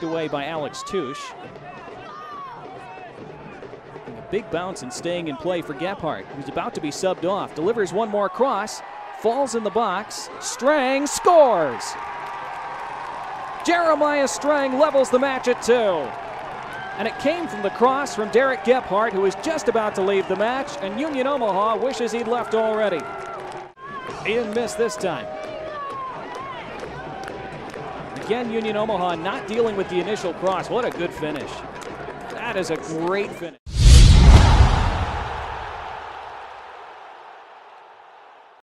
knocked away by Alex Touche. A big bounce and staying in play for Gebhardt, who's about to be subbed off. Delivers one more cross, falls in the box. Streng scores! Jeremiah Streng levels the match at two. And it came from the cross from Derek Gebhardt, who was just about to leave the match, and Union Omaha wishes he'd left already. He didn't miss this time. Again, Union Omaha not dealing with the initial cross. What a good finish. That is a great finish.